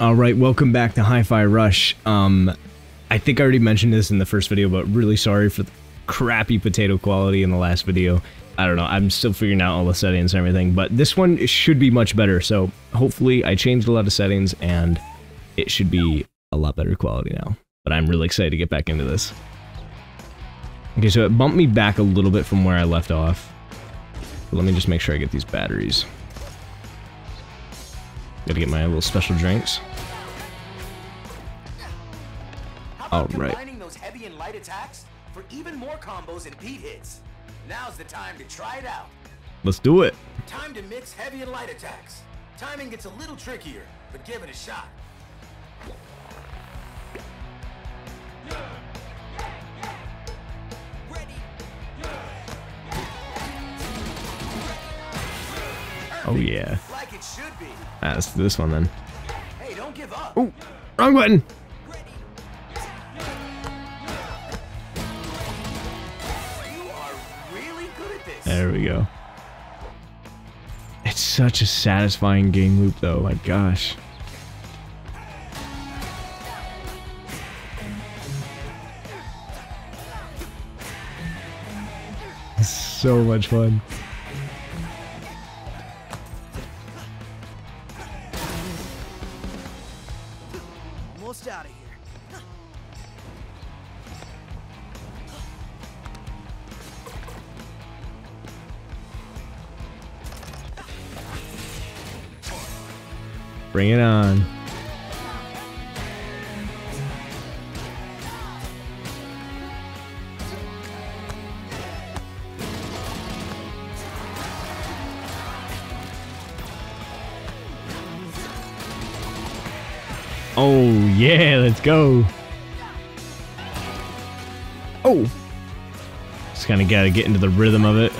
All right, welcome back to Hi-Fi Rush. Um, I think I already mentioned this in the first video, but really sorry for the crappy potato quality in the last video. I don't know, I'm still figuring out all the settings and everything, but this one should be much better, so hopefully I changed a lot of settings and it should be a lot better quality now. But I'm really excited to get back into this. Okay, so it bumped me back a little bit from where I left off. But let me just make sure I get these batteries. Gotta get my little special drinks. All right. Combining those heavy and light attacks for even more combos and beat hits. Now's the time to try it out. Let's do it. Time to mix heavy and light attacks. Timing gets a little trickier, but give it a shot. Oh yeah. Like it should be. Ah, this one then. Hey, don't give up. Oh, wrong button. There we go. It's such a satisfying game loop though, my gosh. It's so much fun. Almost out of here. Bring it on. Oh, yeah, let's go. Oh. Just kind of got to get into the rhythm of it.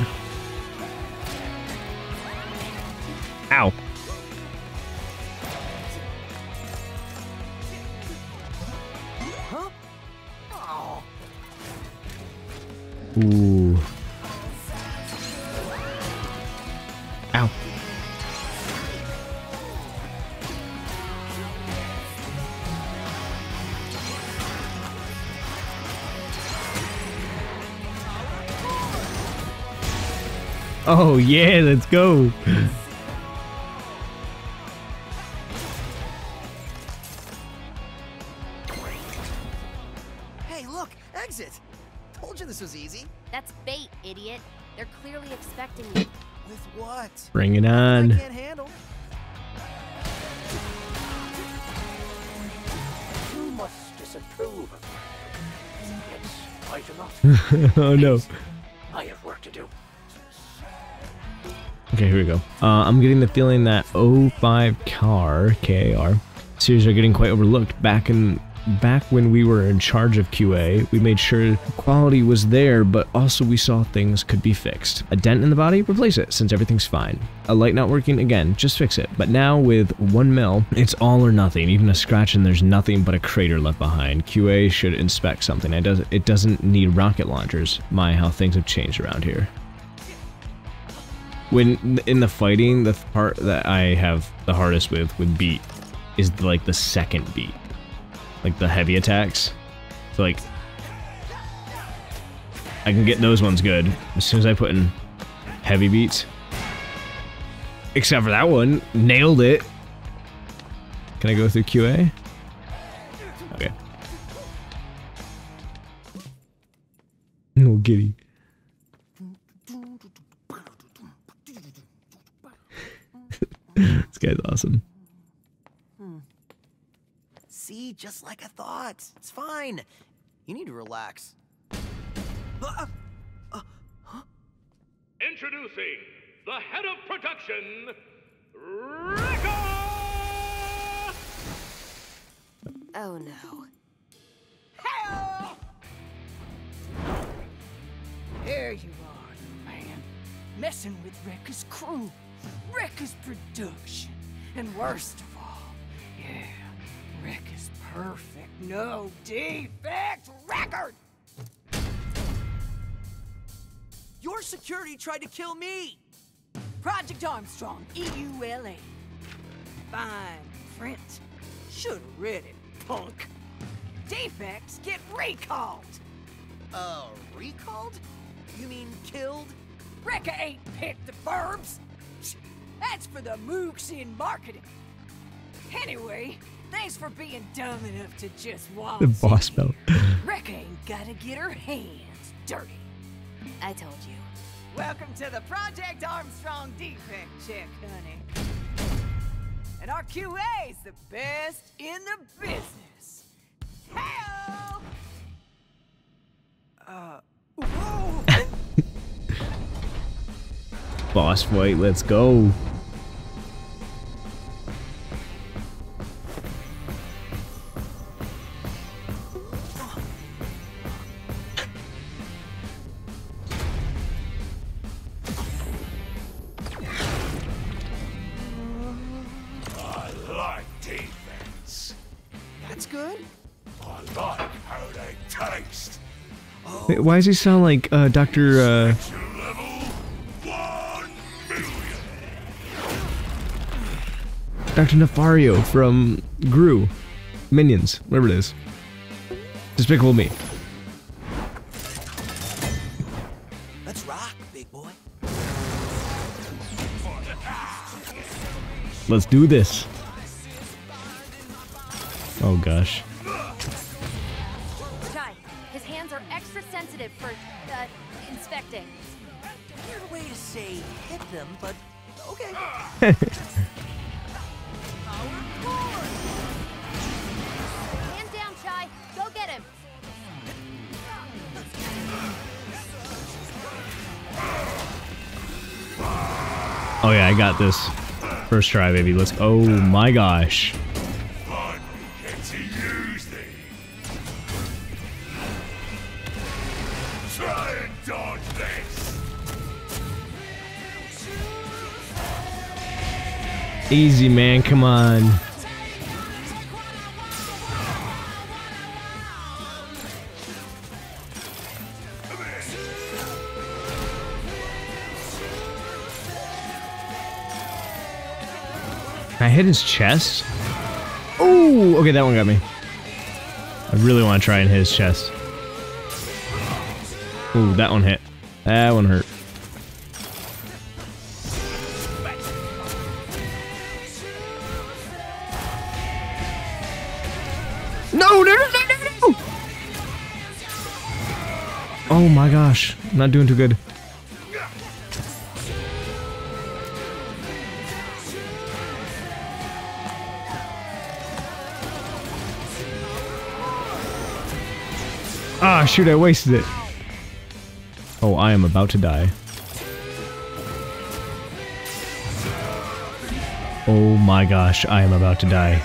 Yeah, let's go. hey, look, exit. Told you this was easy. That's bait, idiot. They're clearly expecting you. With what? Bring it I on. can't handle. You must disapprove. It's quite enough. oh no. I have work to do. Okay, here we go. Uh, I'm getting the feeling that 05 car, KAR, series are getting quite overlooked. Back in back when we were in charge of QA, we made sure quality was there, but also we saw things could be fixed. A dent in the body? Replace it, since everything's fine. A light not working? Again, just fix it. But now with one mil, it's all or nothing. Even a scratch and there's nothing but a crater left behind. QA should inspect something. It doesn't it doesn't need rocket launchers. My, how things have changed around here when in the fighting the part that i have the hardest with with beat is like the second beat. Like the heavy attacks. So like i can get those ones good as soon as i put in heavy beats. Except for that one nailed it. Can i go through qa okay. No giddy this guy's awesome See, just like I thought. It's fine. You need to relax. Uh, Introducing the head of production, Rico! Oh no. There you are, man. Messing with Rekka's crew. Rekka's production. And worst of all, yeah, Rekka's perfect, no defect record! Your security tried to kill me. Project Armstrong, E EULA. Fine print. Should have read it, punk. Defects get recalled. Uh, recalled? You mean killed? Rekka ain't picked the verbs. That's for the mooks in marketing. Anyway, thanks for being dumb enough to just waltz The boss belt. Rekka ain't gotta get her hands dirty. I told you. Welcome to the Project Armstrong defect check, honey. And our QA's the best in the business. Hell! Uh, whoa! Boss fight, let's go. I like defense. That's good. I like how they taste. Why does he sound like uh, Dr. Uh, Dr. Nefario from Gru? Minions, whatever it is. Despicable Me. Let's rock, big boy. Let's do this. Oh gosh. This. First try, baby. Let's. Oh my gosh. Easy, man. Come on. Hit his chest? Oh, okay, that one got me. I really want to try and hit his chest. Ooh, that one hit. That one hurt. No, no, no, no, no, no! Oh my gosh, not doing too good. Shoot, I wasted it. Oh, I am about to die. Oh my gosh, I am about to die.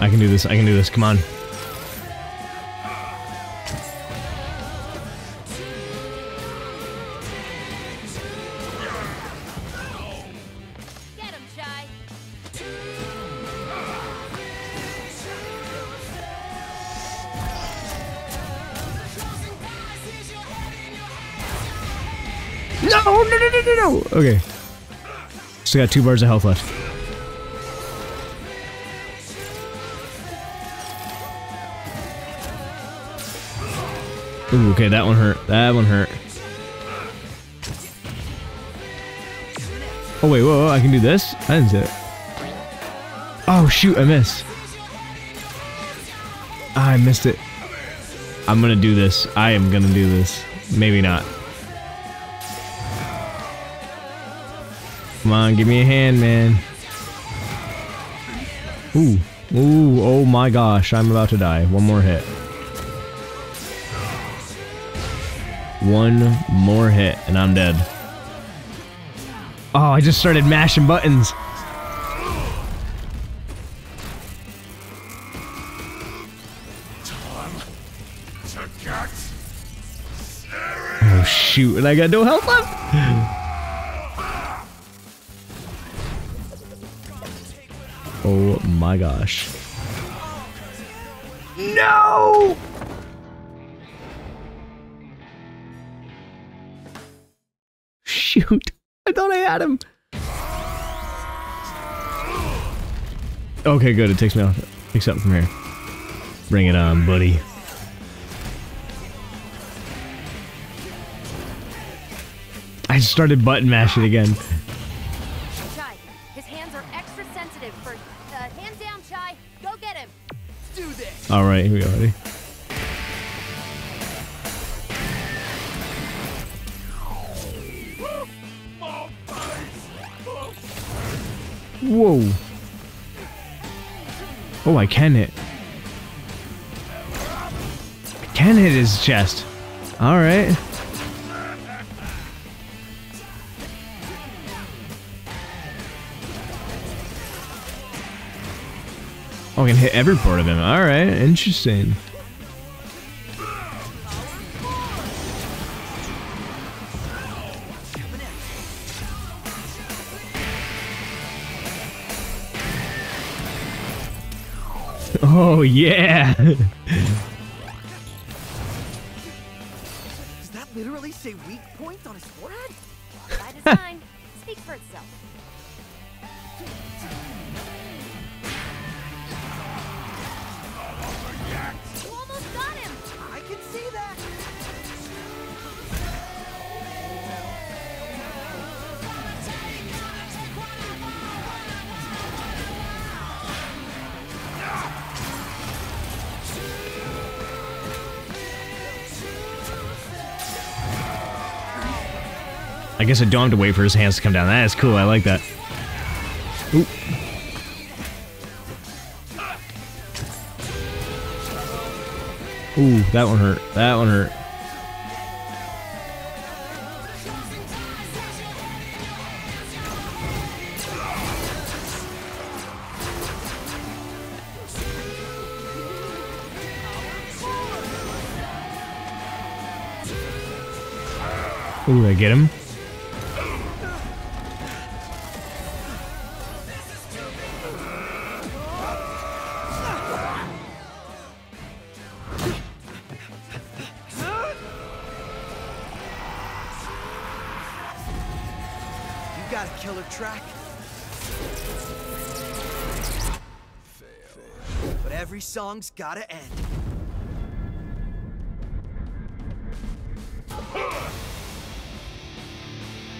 I can do this, I can do this, come on. Still got two bars of health left. Ooh, okay, that one hurt. That one hurt. Oh wait, whoa, whoa, I can do this? I didn't it. Oh shoot, I missed. Ah, I missed it. I'm gonna do this. I am gonna do this. Maybe not. Come on, give me a hand, man. Ooh. Ooh, oh my gosh, I'm about to die. One more hit. One more hit, and I'm dead. Oh, I just started mashing buttons. Oh shoot, and I got no health left. Oh my gosh. No! Shoot. I thought I had him. Okay, good. It takes me off. Takes up from here. Bring it on, buddy. I started button mashing again. All right, here we go, buddy. Whoa. Oh, I can hit. I can hit his chest. All Oh, I can hit every part of him. All right, interesting. Oh yeah. Does that literally say weak point on his forehead? Guess I don't have to wait for his hands to come down. That is cool. I like that. Ooh. Ooh, that one hurt. That one hurt. Ooh, I get him. Track. But every song's gotta end.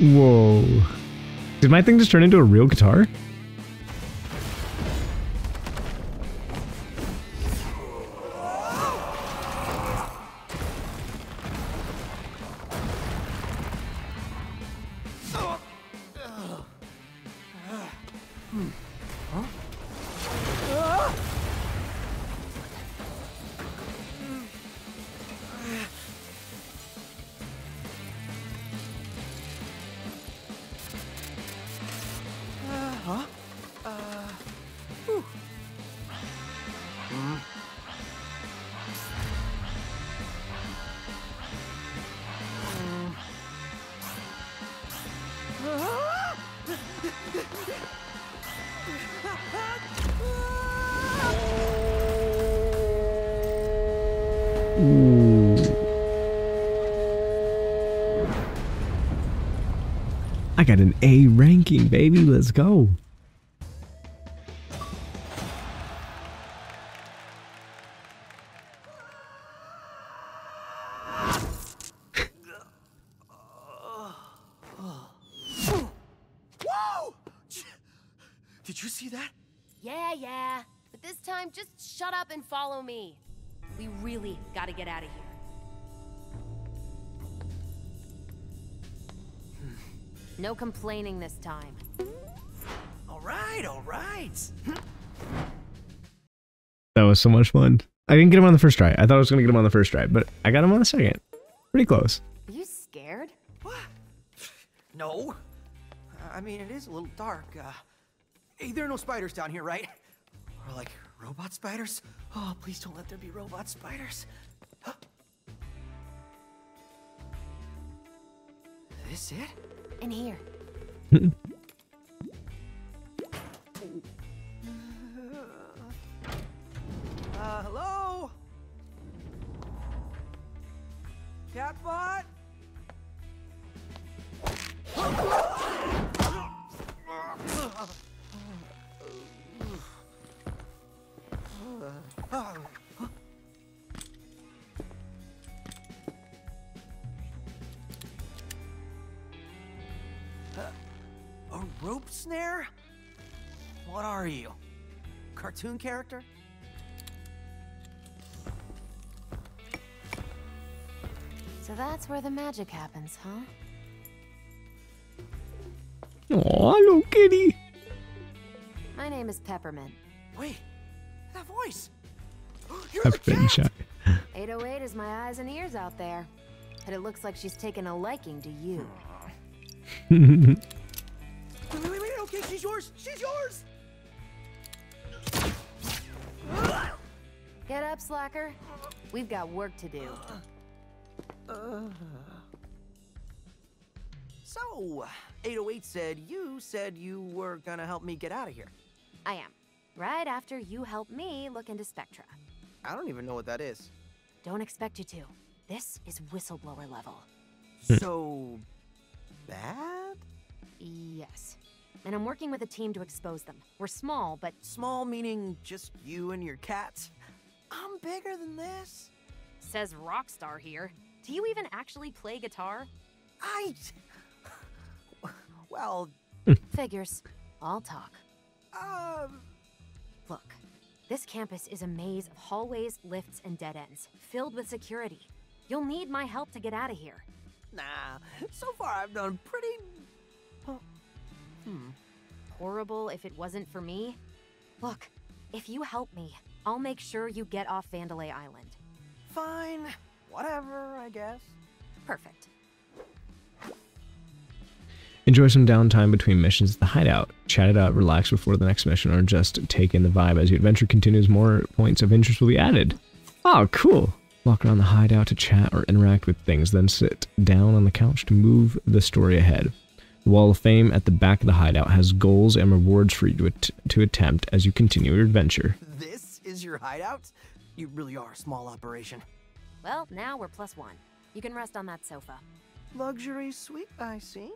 Whoa. Did my thing just turn into a real guitar? Ooh. I got an A ranking, baby. Let's go. Did you see that? Yeah, yeah. But this time, just shut up and follow me. We really gotta get out of here. No complaining this time. All right, all right. That was so much fun. I didn't get him on the first try. I thought I was going to get him on the first try, but I got him on the second. Pretty close. Are you scared? What? No. I mean, it is a little dark. Uh, hey, there are no spiders down here, right? Or like robot spiders? Oh, please don't let there be robot spiders. this it? In here. Uh, hello? Catbot? Snare? What are you? Cartoon character? So that's where the magic happens, huh? Oh, hello, kitty. My name is Peppermint. Wait, that voice! You're the cat! shy. 808 is my eyes and ears out there. And it looks like she's taken a liking to you. Get up, slacker. We've got work to do. So, 808 said you said you were gonna help me get out of here. I am. Right after you help me look into Spectra. I don't even know what that is. Don't expect you to. This is whistleblower level. so bad? Yes. And I'm working with a team to expose them. We're small, but Small meaning just you and your cats. I'm bigger than this. says Rockstar here. Do you even actually play guitar? I. Well, Figures. I'll talk. um. Look, this campus is a maze of hallways, lifts, and dead ends, filled with security. You'll need my help to get out of here. Nah. So far, I've done pretty. Hmm. Horrible if it wasn't for me. Look, if you help me, I'll make sure you get off Vandelay Island. fine. Whatever, I guess. Perfect. Enjoy some downtime between missions at the hideout. Chat it out, relax before the next mission, or just take in the vibe. As your adventure continues, more points of interest will be added. Oh, cool. Walk around the hideout to chat or interact with things, then sit down on the couch to move the story ahead. The Wall of Fame at the back of the hideout has goals and rewards for you to, to attempt as you continue your adventure. This is your hideout? You really are a small operation. Well, now we're plus one. You can rest on that sofa. Luxury suite, I see.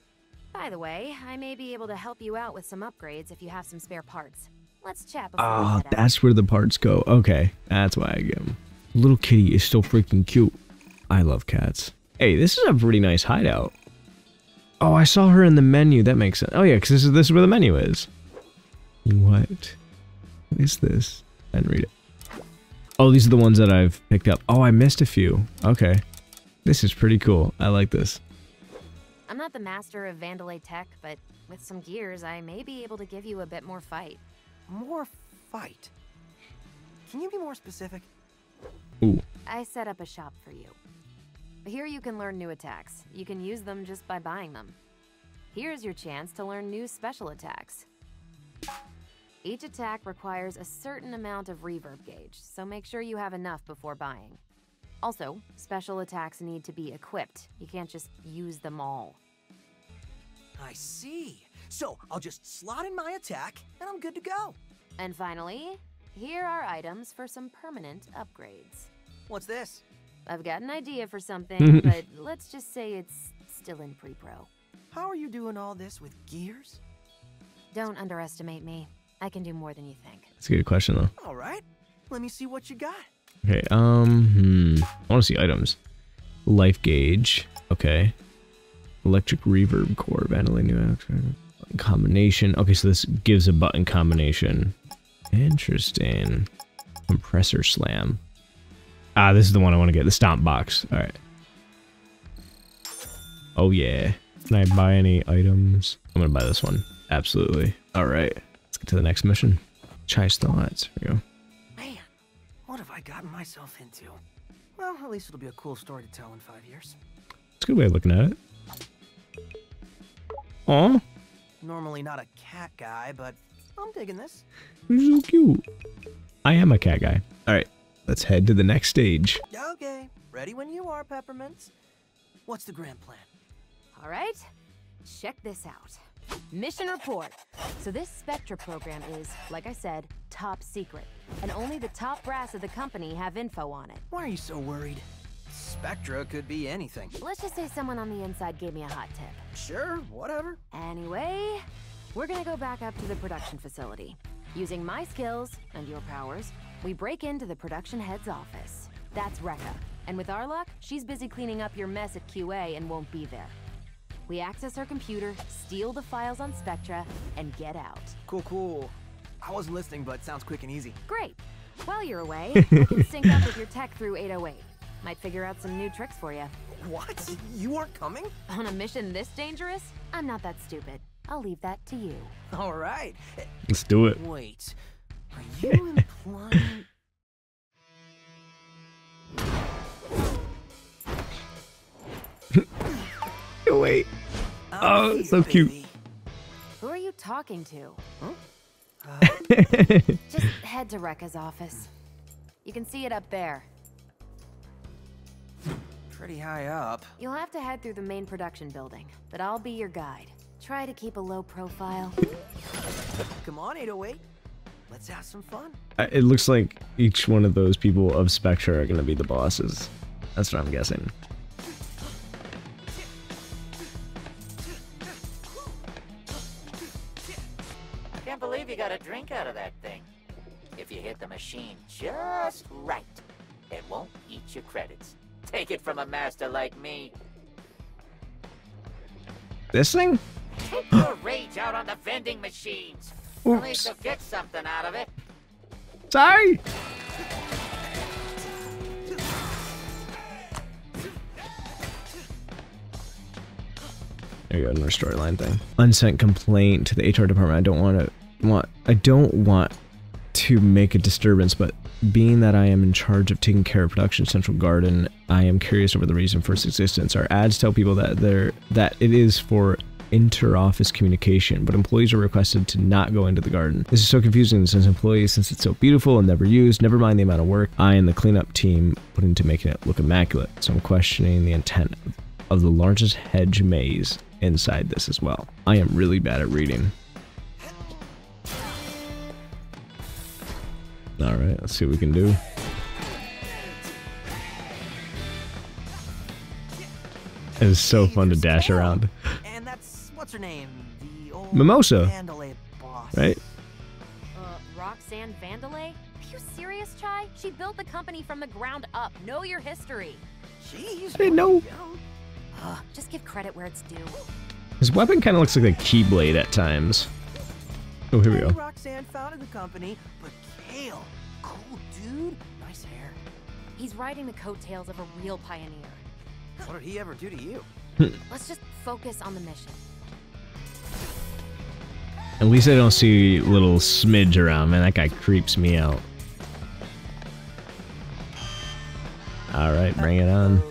By the way, I may be able to help you out with some upgrades if you have some spare parts. Let's chat before we Oh, head out. that's where the parts go. Okay, that's why I get them. Little kitty is so freaking cute. I love cats. Hey, this is a pretty nice hideout. Oh, I saw her in the menu. That makes sense. Oh yeah, because this is this is where the menu is. What? What is this? I didn't read it. Oh, these are the ones that I've picked up. Oh, I missed a few. Okay. This is pretty cool. I like this. I'm not the master of Vandelay tech, but with some gears, I may be able to give you a bit more fight. More fight. Can you be more specific? Ooh. I set up a shop for you. Here you can learn new attacks. You can use them just by buying them. Here's your chance to learn new special attacks. Each attack requires a certain amount of reverb gauge, so make sure you have enough before buying. Also, special attacks need to be equipped. You can't just use them all. I see. So I'll just slot in my attack, and I'm good to go. And finally, here are items for some permanent upgrades. What's this? I've got an idea for something, but let's just say it's still in pre-pro. How are you doing all this with gears? Don't underestimate me. I can do more than you think. That's a good question though. All right. Let me see what you got. Okay, um, hmm. I want to see items. Life gauge. Okay. Electric reverb core, Vandelay new action. Combination. Okay, so this gives a button combination. Interesting. Compressor slam. Ah, this is the one I want to get. The stomp box. All right. Oh yeah. Can I buy any items? I'm gonna buy this one. Absolutely. All right. Let's get to the next mission. Chai's thoughts. Here we go. Man, what have I gotten myself into? Well, at least it'll be a cool story to tell in five years. It's a good way of looking at it. Aw, Normally not a cat guy, but I'm digging this. you're so cute. I am a cat guy. All right, let's head to the next stage. Okay, ready when you are, Peppermints. What's the grand plan? All right, check this out. Mission report. So this Spectra program is, like I said, top secret. And only the top brass of the company have info on it. Why are you so worried? Spectra could be anything. Let's just say someone on the inside gave me a hot tip. Sure, whatever. Anyway, we're gonna go back up to the production facility. Using my skills and your powers, we break into the production head's office. That's Rekka. And with our luck, she's busy cleaning up your mess at QA and won't be there. We access her computer, steal the files on Spectra, and get out. Cool, cool. I wasn't listening, but sounds quick and easy. Great. While you're away, I can sync up with your tech through 808. Might figure out some new tricks for you. What? You aren't coming? On a mission this dangerous? I'm not that stupid. I'll leave that to you. All right. Let's do it. Wait. Are you implying? wait. Oh, here, so cute. baby. Who are you talking to? Uh, Just head to Rekka's office. You can see it up there. Pretty high up. You'll have to head through the main production building, but I'll be your guide. Try to keep a low profile. Come on, 808. Let's have some fun. Uh, It looks like each one of those people of Spectra are going to be the bosses. That's what I'm guessing. Like me. This thing? Take your rage out on the vending machines. At least Oops. you'll get something out of it. Sorry. There you go, another storyline thing. Unsent complaint to the HR department. I don't want to want. I don't want to make a disturbance, but being that I am in charge of taking care of production Central Garden, I am curious over the reason for its existence. Our ads tell people that they're that it is for inter-office communication, but employees are requested to not go into the garden. This is so confusing since employees, since it's so beautiful and never used, never mind the amount of work I and the cleanup team put into making it look immaculate. So I'm questioning the intent of the largest hedge maze inside this as well. I am really bad at reading. All right, let's see what we can do. It is so fun to dash around, And that's what's her name? The old Mimosa. Mandalay boss. right? Uh, Roxanne Vandelay? Are you serious, Chai? She built the company from the ground up. Know your history. Jeez. I didn't know. Ugh, just give credit where it's due. His weapon kind of looks like a keyblade at times. Oh, here we go. Roxanne founded the company, but Kale, cool dude, nice hair. He's riding the coattails of a real pioneer. What did he ever do to you? Let's just focus on the mission. At least I don't see little smidge around, man. That guy creeps me out. All right, bring it on.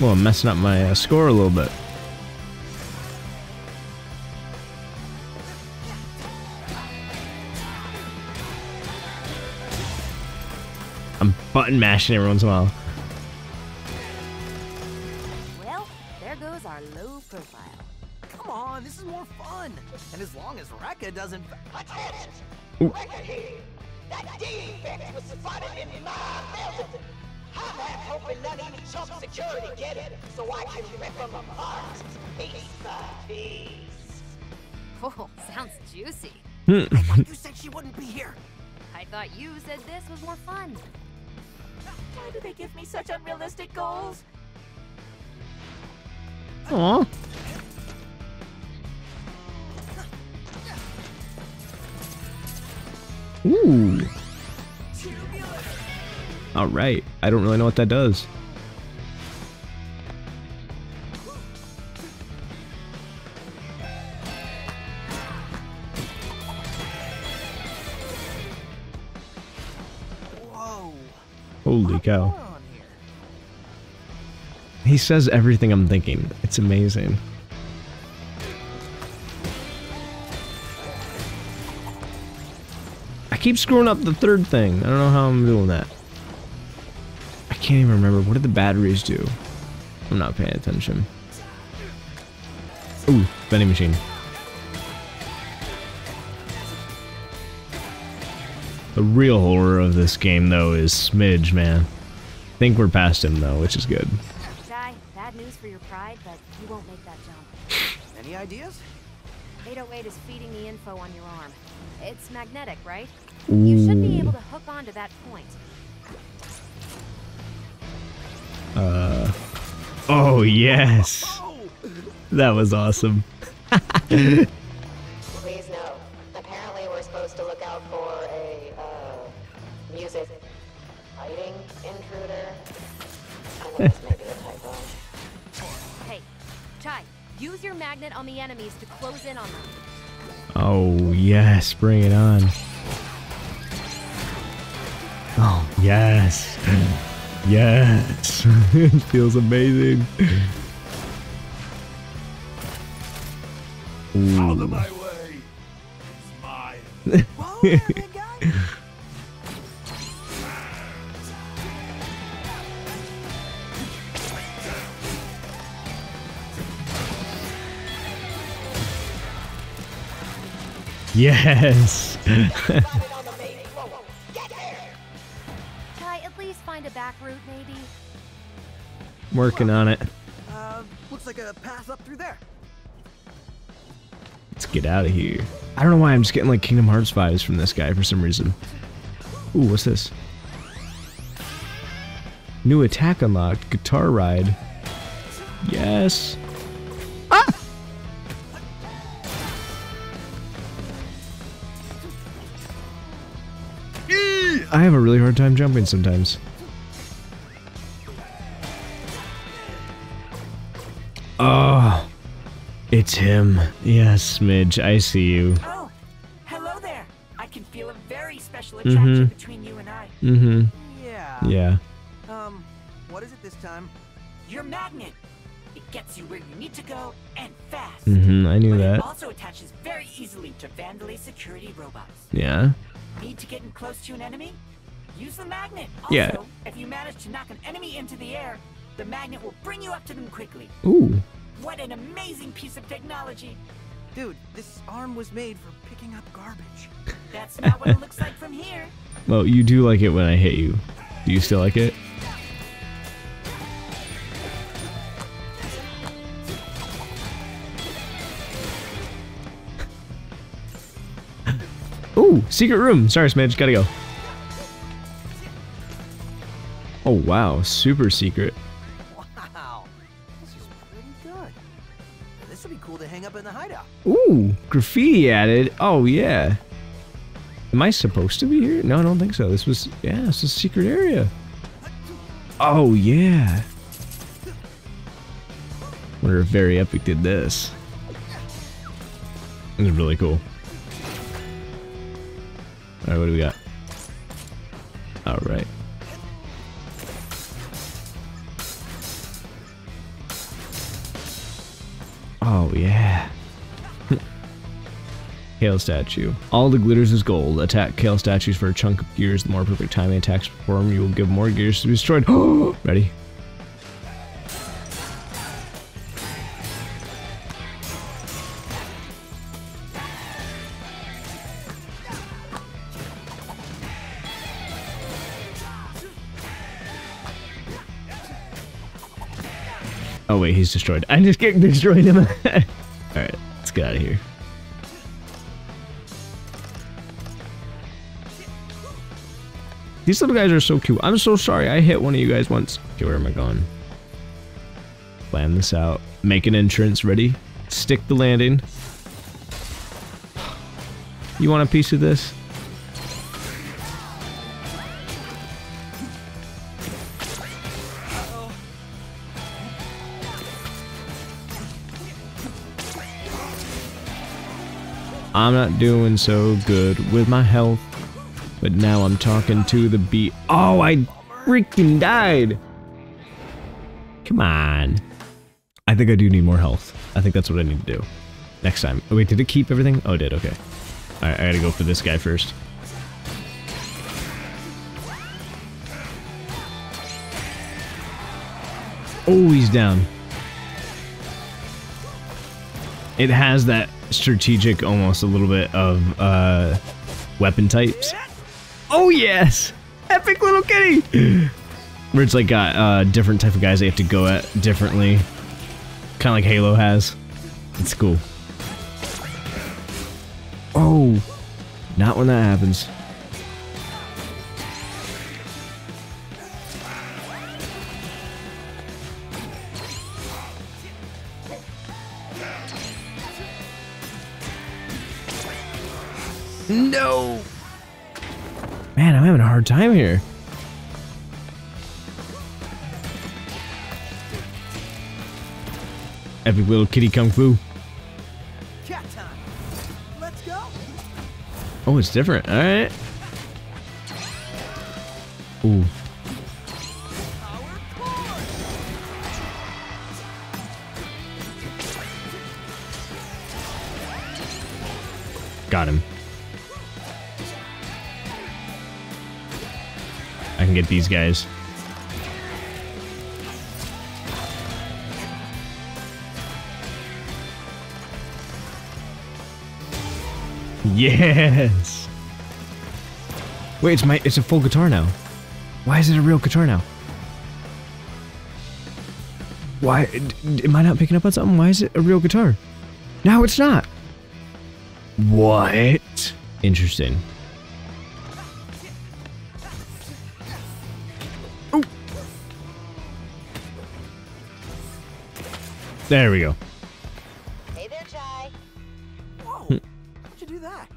Well, I'm messing up my uh, score a little bit. I'm button mashing every once in a while. Well, there goes our low profile. Come on, this is more fun. And as long as Rekka doesn't. Attention! Ooh. Rekka here! That defect was spotted in my building! I'm half hoping not even chump security get it, so I can rip them apart, piece by piece. Oh, sounds juicy. Hmm. I thought you said she wouldn't be here. I thought you said this was more fun. Why do they give me such unrealistic goals? Aw. Ooh. All right. I don't really know what that does. Whoa. Holy cow. What's going on here? He says everything I'm thinking. It's amazing. I keep screwing up the third thing. I don't know how I'm doing that. I can't even remember. What did the batteries do? I'm not paying attention. Ooh, vending machine. The real horror of this game, though, is Smidge, man. I think we're past him, though, which is good. Chai, bad news for your pride, but you won't make that jump. Any ideas? 808 is feeding the info on your arm. It's magnetic, right? You should be able to hook onto that point. Uh. Oh yes. That was awesome. Please note, apparently we're supposed to look out for a, uh, music fighting intruder. I know this may be a typo. Hey, Chai, use your magnet on the enemies to close in on them. Oh yes, bring it on. Oh yes. Yes. it feels amazing. Out of Ooh. my way. It's mine. Whoa there, big guy! Yes. Working on it. Uh, looks like a path up through there. Let's get out of here. I don't know why I'm just getting like Kingdom Hearts vibes from this guy for some reason. Ooh, what's this? New attack unlocked. Guitar ride. Yes. Ah! I have a really hard time jumping sometimes. Him. Yes, Midge, I see you. Oh, hello there. I can feel a very special Mhm. attraction between you and I. Mm-hmm. Yeah. Yeah. Um, what is it this time? Your magnet. It gets you where you need to go and fast. Mm-hmm. I knew but that. it also attaches very easily to Vandelay security robots. Yeah. Need to get in close to an enemy? Use the magnet. Also, Yeah. if you manage to knock an enemy into the air, the magnet will bring you up to them quickly. Ooh. What an amazing piece of technology. Dude, this arm was made for picking up garbage. That's not what it looks like from here. Well, you do like it when I hit you. Do you still like it? Ooh, secret room. Sorry, Smidge, gotta go. Oh wow, super secret. Up in the hideout. Ooh, graffiti added. Oh yeah. Am I supposed to be here? No, I don't think so. This was yeah, is a secret area. Oh yeah. Wonder if VeryEpicc did this. This is really cool. Alright, what do we got? Alright. Oh yeah. Kale statue. All the glitters is gold. Attack Kale statues for a chunk of gears. The more perfect timing attacks perform, you will give more gears to be destroyed. Ready? Oh wait, he's destroyed. I just get destroyed him. Alright, let's get out of here. These little guys are so cute. I'm so sorry I hit one of you guys once. Okay, where am I going? Plan this out. Make an entrance. Ready? Stick the landing. You want a piece of this? I'm not doing so good with my health. But now I'm talking to the beat. Oh, I freaking died. Come on. I think I do need more health. I think that's what I need to do. Next time. Oh, wait, did it keep everything? Oh, it did. Okay. Alright, I gotta go for this guy first. Oh, he's down. It has that strategic, almost a little bit of uh, weapon types. Oh yes, epic little kitty. Where it's like got uh, different type of guys they have to go at differently, kind of like Halo has. It's cool. Oh! Not when that happens. No! Man, I'm having a hard time here. Epic little kitty kung fu. Oh, it's different. All right. Ooh. Got him. Get these guys. Yes. Wait, it's my it's a full guitar now. Why is it a real guitar now? Why d- am I not picking up on something? Why is it a real guitar? Now it's not. What? Interesting. There we go. Hey there, Chai. Whoa. How'd you do that?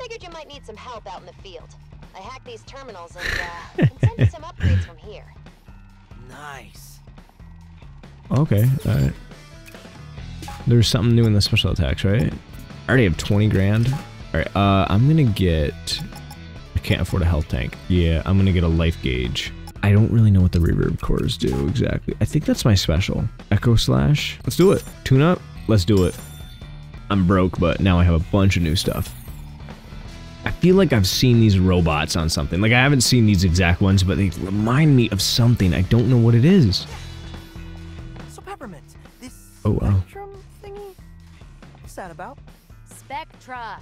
Figured you might need some help out in the field. I hacked these terminals and uh, can send you some upgrades from here. Nice. Okay, alright. There's something new in the special attacks, right? I already have 20 grand. Alright, uh, I'm gonna get... I can't afford a health tank. Yeah, I'm gonna get a life gauge. I don't really know what the reverb cores do exactly. I think that's my special. Echo Slash. Let's do it. Tune up. Let's do it. I'm broke, but now I have a bunch of new stuff. I feel like I've seen these robots on something. Like, I haven't seen these exact ones, but they remind me of something. I don't know what it is. So Peppermint, this Oh, wow. spectrum thingy. What's that about? Spectra.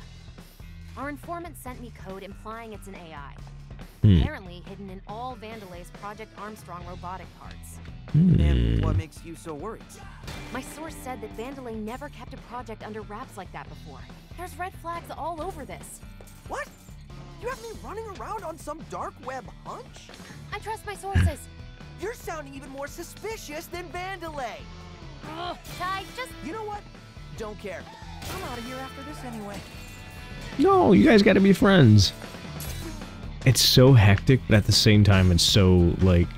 Our informant sent me code implying it's an AI. Hmm. Apparently hidden in all Vandelay's Project Armstrong robotic parts. And what makes you so worried? My source said that Vandelay never kept a project under wraps like that before. There's red flags all over this. What? You have me running around on some dark web hunch? I trust my sources. You're sounding even more suspicious than Vandelay. Ugh, Ty, just You know what? Don't care. I'm out of here after this anyway. No, you guys gotta be friends. It's so hectic, but at the same time, it's so, like,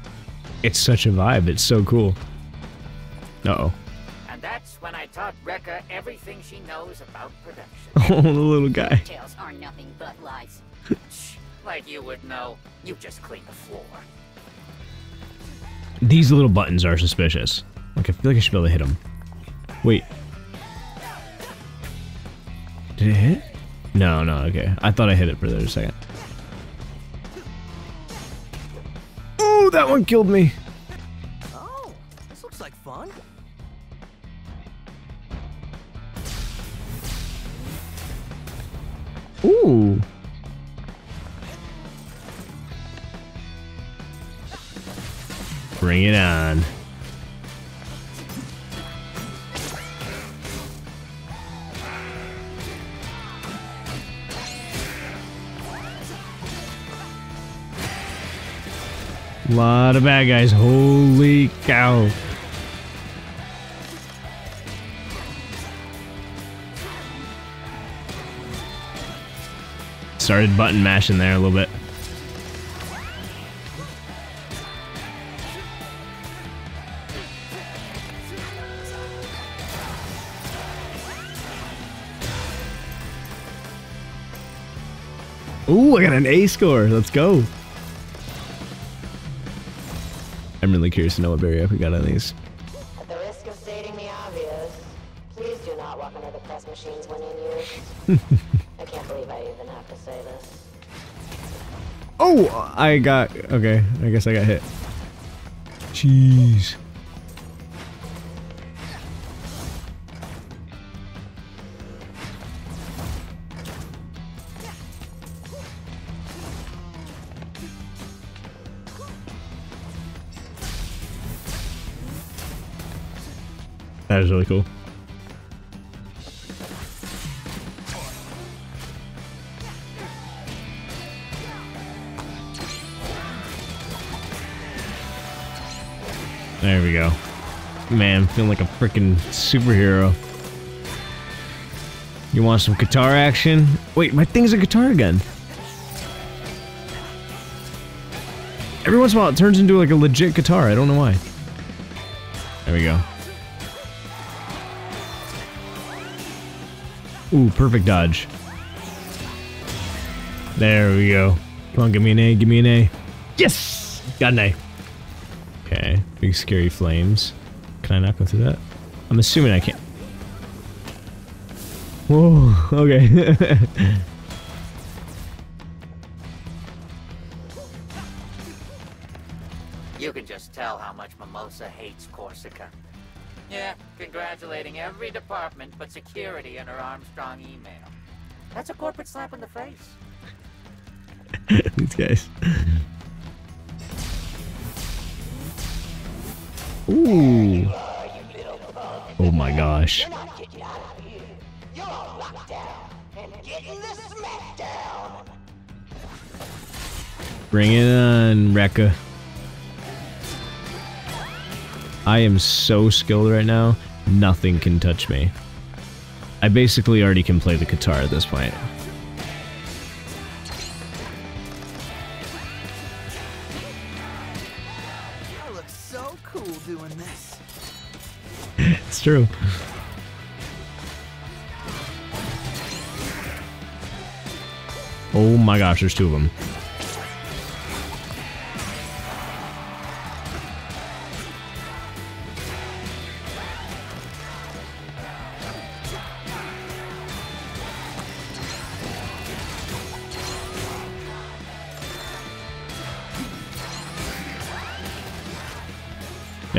it's such a vibe. It's so cool. Uh-oh. And that's when I taught Rekka everything she knows about production. Oh, the little guy. Tales are nothing but lies. Like you would know. You just cleaned the floor. These little buttons are suspicious. Like, I feel like I should be able to hit them. Wait. Did it hit? No, no, okay. I thought I hit it for a second. That one killed me. Oh, this looks like fun. Ooh. Bring it on. Lot of bad guys. Holy cow. Started button mashing there a little bit. Ooh, I got an A score. Let's go. I'm really curious to know what berry we got on these. At the risk of stating the obvious, please do not walk under the press machines when in use. I can't believe I even have to say this. Oh, I got. Okay, I guess I got hit. Jeez. That is really cool. There we go. Man, feeling like a freaking superhero. You want some guitar action? Wait, my thing's a guitar gun. Every once in a while it turns into like a legit guitar, I don't know why. There we go. Ooh, perfect dodge. There we go. Come on, give me an A, give me an A. Yes! Got an A. Okay, big scary flames. Can I not go through that? I'm assuming I can't. Whoa, okay. You can just tell how much Mimosa hates Korsica. Yeah, congratulating every department but security in her Armstrong email. That's a corporate slap in the face. These guys. Ooh. Oh my gosh. Bring it on, Rekka. I am so skilled right now, nothing can touch me. I basically already can play the guitar at this point. So cool doing this. It's true. Oh my gosh, there's two of them.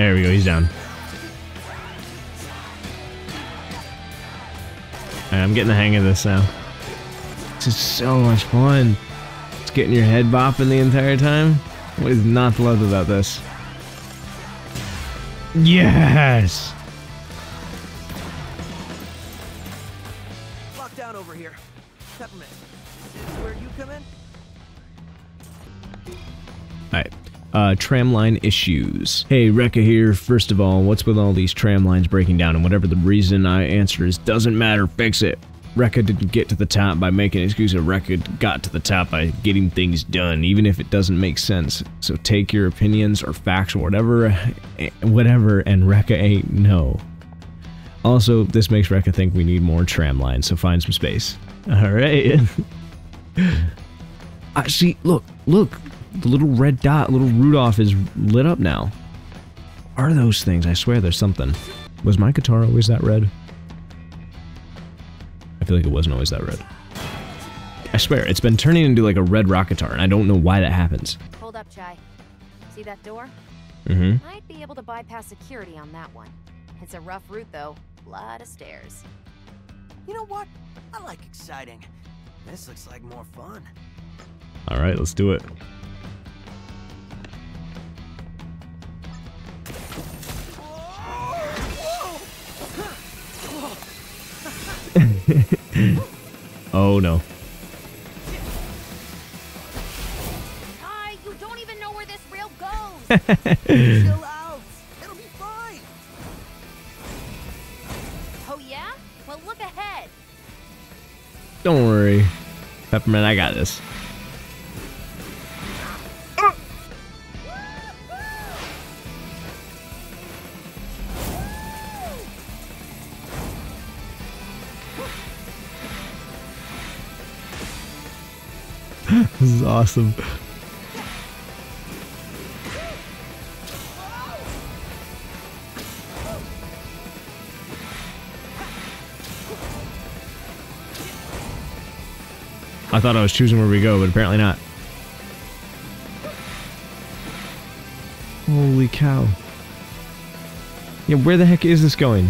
There we go, he's down. Alright, I'm getting the hang of this now. This is so much fun. It's getting your head bopping the entire time. What is not to love about this? Yes! Uh, tramline issues. Hey, Rekka here. First of all, what's with all these tram lines breaking down? And whatever the reason I answer is, doesn't matter, fix it. Rekka didn't get to the top by making an excuse. Rekka got to the top by getting things done, even if it doesn't make sense. So take your opinions or facts or whatever, whatever, and Rekka ain't no. Also, this makes Rekka think we need more tram lines, so find some space. Alright. I see, look, look. The little red dot, little Rudolph is lit up now. Are those things? I swear there's something. Was my guitar always that red? I feel like it wasn't always that red. I swear, it's been turning into like a red rock guitar, and I don't know why that happens. Hold up, Chai. See that door? Mm-hmm. Might be able to bypass security on that one. It's a rough route, though. A Lot of stairs. You know what? I like exciting. This looks like more fun. Alright, let's do it. Be fine. oh, yeah? Well, look ahead. Don't worry. Peppermint, I got this. Awesome. I thought I was choosing where we go, but apparently not. Holy cow. Yeah, where the heck is this going?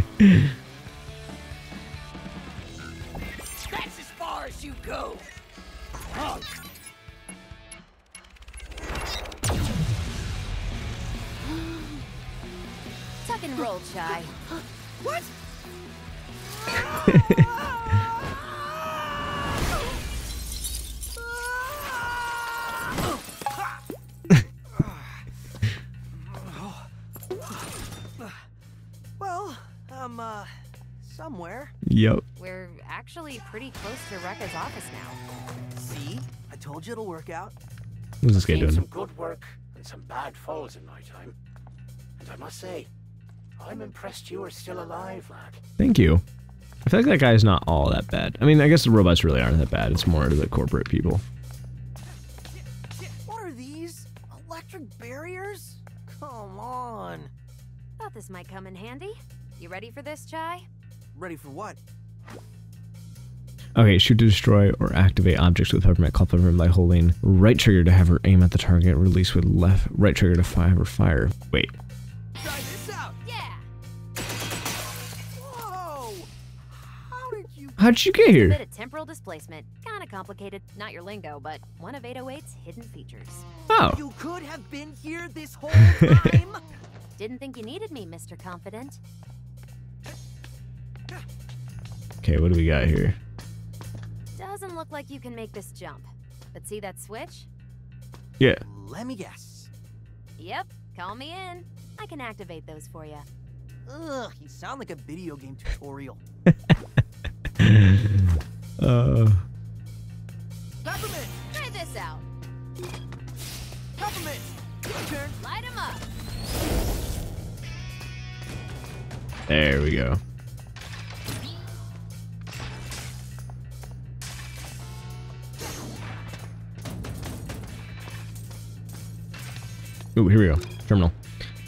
actually pretty close to Rekka's office now. See? I told you it'll work out. What's this guy doing? some good work and some bad falls in my time. And I must say, I'm impressed you are still alive, lad. Thank you. I feel like that guy's not all that bad. I mean, I guess the robots really aren't that bad. It's more the corporate people. What are these? Electric barriers? Come on. Thought this might come in handy. You ready for this, Chai? Ready for what? Okay, shoot to destroy or activate objects with peppermint. Call peppermint by holding right trigger to have her aim at the target. Release with left right trigger to fire her fire. Wait. Try this out. Yeah! Whoa! How did you? How'd you get Bit here? of temporal displacement. Kinda complicated. Not your lingo, but one of 808's hidden features. Oh, You could have been here this whole time. Didn't think you needed me, Mr. Confident. okay. What do we got here? Doesn't look like you can make this jump. But see that switch? Yeah. Let me guess. Yep, call me in. I can activate those for you. Ugh, you sound like a video game tutorial. Terminal.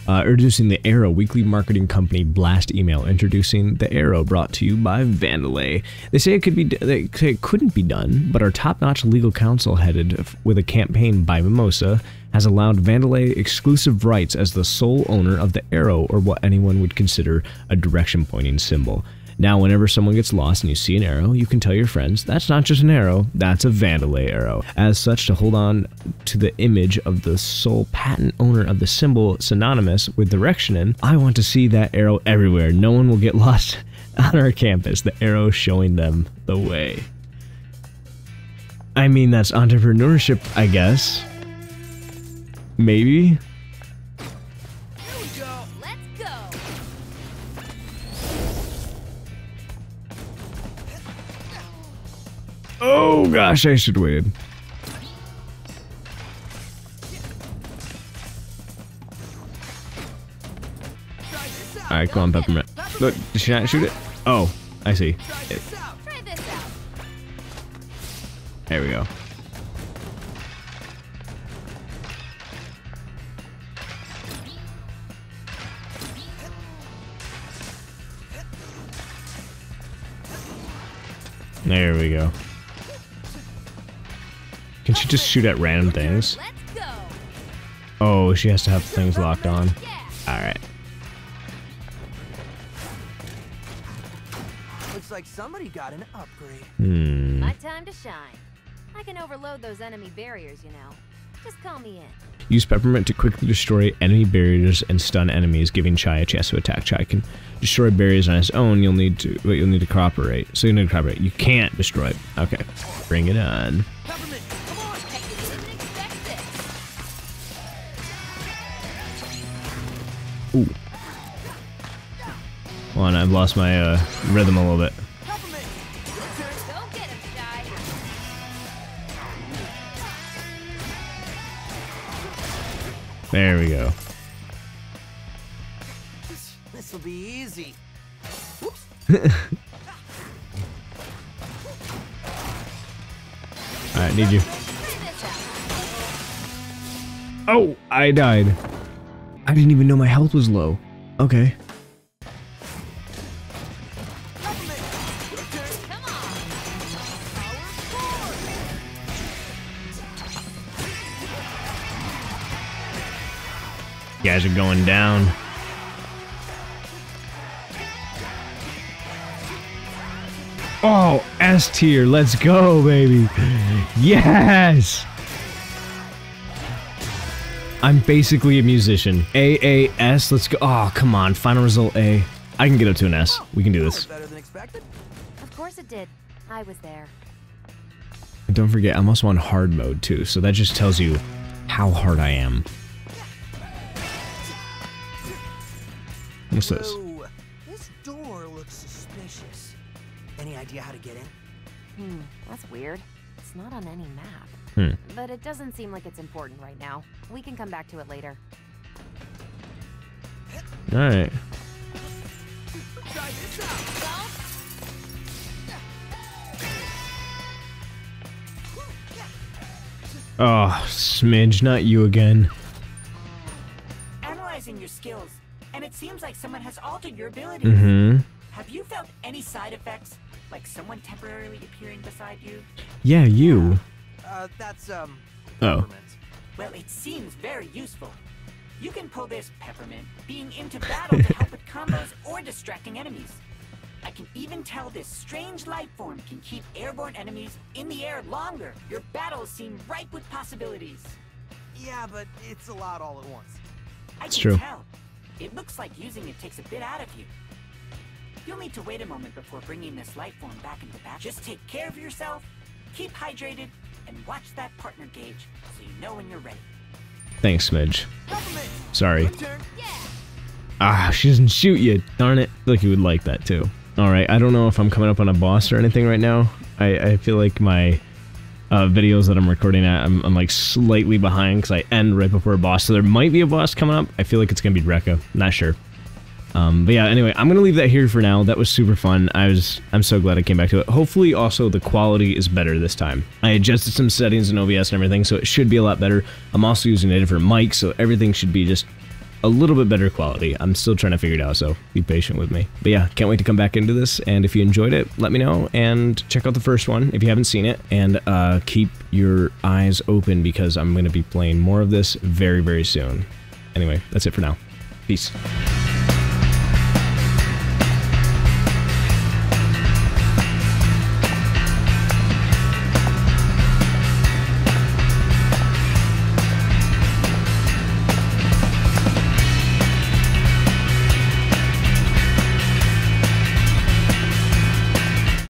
Uh, introducing the Arrow weekly marketing company blast email. Introducing the Arrow, brought to you by Vandelay. They say it could be, they say it couldn't be done, but our top-notch legal counsel, headed with a campaign by Mimosa, has allowed Vandelay exclusive rights as the sole owner of the Arrow, or what anyone would consider a direction-pointing symbol. Now, whenever someone gets lost and you see an arrow, you can tell your friends that's not just an arrow, that's a Vandelay arrow. As such, to hold on to the image of the sole patent owner of the symbol synonymous with directioning, I want to see that arrow everywhere. No one will get lost on our campus. The arrow showing them the way. I mean, that's entrepreneurship, I guess. Maybe. Oh gosh, I should wait. Alright, come on, Peppermint. Look, did she not shoot it? Oh, I see. It- there we go. There we go. Can she just shoot at random things? Oh, she has to have things locked on. Alright. Looks like somebody got an upgrade. Hmm. My time to shine. I can overload those enemy barriers, you know. Just call me in. Use peppermint to quickly destroy enemy barriers and stun enemies, giving Chai a chance to attack. Chai can destroy barriers on his own. You'll need to, but you'll need to cooperate. So you need to cooperate. You can't destroy it. Okay, bring it on. Ooh. Hold on, I've lost my uh, rhythm a little bit. Peppermint. Your turn. Go get him, Chai. There we go. This will be easy. Alright, need you. Try this out. Oh, I died. I didn't even know my health was low. Okay. Guys are going down. Oh, S tier. Let's go, baby. Yes. I'm basically a musician. A A S. Let's go. Oh, come on. Final result A. I can get up to an S. We can do this. better than expected. Of course it did. I was there. And don't forget, I'm also on hard mode too, so that just tells you how hard I am. What's this? Whoa, this door looks suspicious. Any idea how to get in? Hmm, that's weird. It's not on any map. Hmm. But it doesn't seem like it's important right now. We can come back to it later. Alright. Try this out. Oh, smidge, not you again. Analyzing your skills, and it seems like someone has altered your abilities. Mm-hmm. Have you felt any side effects? Like someone temporarily appearing beside you? Yeah, you. Uh, that's, um, Oh. peppermint. Well, it seems very useful. You can pull this peppermint being into battle to help with combos or distracting enemies. I can even tell this strange life form can keep airborne enemies in the air longer. Your battles seem ripe with possibilities. Yeah, but it's a lot all at once. I It's can true. tell. It looks like using it takes a bit out of you. You'll need to wait a moment before bringing this life form back into battle. Just take care of yourself, keep hydrated, and watch that partner gauge so you know when you're ready. Thanks, smidge. Sorry. Good. Ah, she doesn't shoot you. Darn it. I feel like you would like that too. Alright, I don't know if I'm coming up on a boss or anything right now. I, I feel like my uh, videos that I'm recording at, I'm, I'm like slightly behind because I end right before a boss. So there might be a boss coming up. I feel like it's going to be Rekka. Not sure. Um, but yeah, anyway, I'm gonna leave that here for now. That was super fun. I was, I'm so glad I came back to it. Hopefully, also the quality is better this time. I adjusted some settings in OBS and everything, so it should be a lot better. I'm also using a different mic, so everything should be just a little bit better quality. I'm still trying to figure it out, so be patient with me. But yeah, can't wait to come back into this. And if you enjoyed it, let me know and check out the first one if you haven't seen it. And uh, keep your eyes open because I'm going to be playing more of this very, very soon. Anyway, that's it for now. Peace.